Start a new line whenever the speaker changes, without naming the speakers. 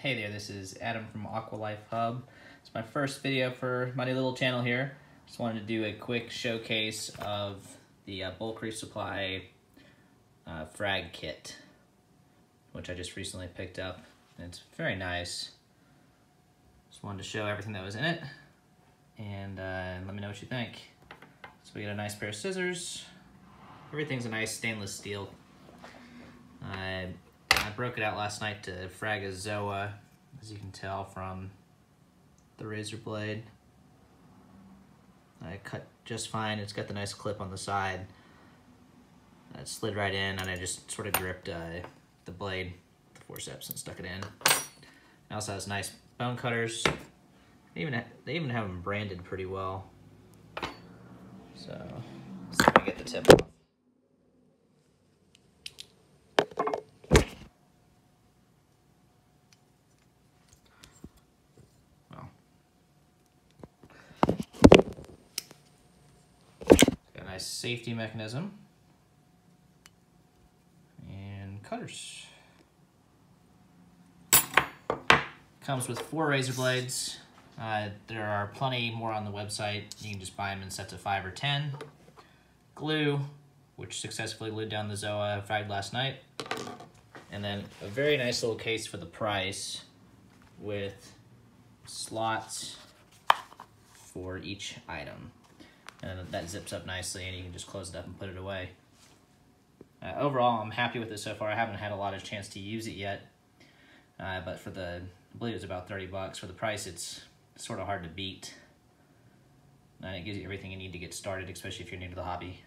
Hey there, this is Adam from Aqualife Hub. It's my first video for my little channel here. Just wanted to do a quick showcase of the uh, Bulk Reef Supply uh, frag kit, which I just recently picked up. It's very nice. Just wanted to show everything that was in it, and uh, let me know what you think. So we got a nice pair of scissors. Everything's a nice stainless steel. Uh, broke it out last night to frag a Zoa, as you can tell from the razor blade. I cut just fine. It's got the nice clip on the side. It slid right in, and I just sort of gripped uh, the blade, the forceps, and stuck it in. It also has nice bone cutters. They even they even have them branded pretty well. So, let's see if I get the tip nice safety mechanism. And cutters. Comes with four razor blades. Uh, there are plenty more on the website. You can just buy them in sets of five or ten. Glue, which successfully glued down the Zoa I fried last night. And then a very nice little case for the price with slots for each item. And that zips up nicely and you can just close it up and put it away. Uh, overall, I'm happy with it so far. I haven't had a lot of chance to use it yet. Uh, but for the, I believe it's about 30 bucks. For the price, it's sort of hard to beat. And it gives you everything you need to get started, especially if you're new to the hobby.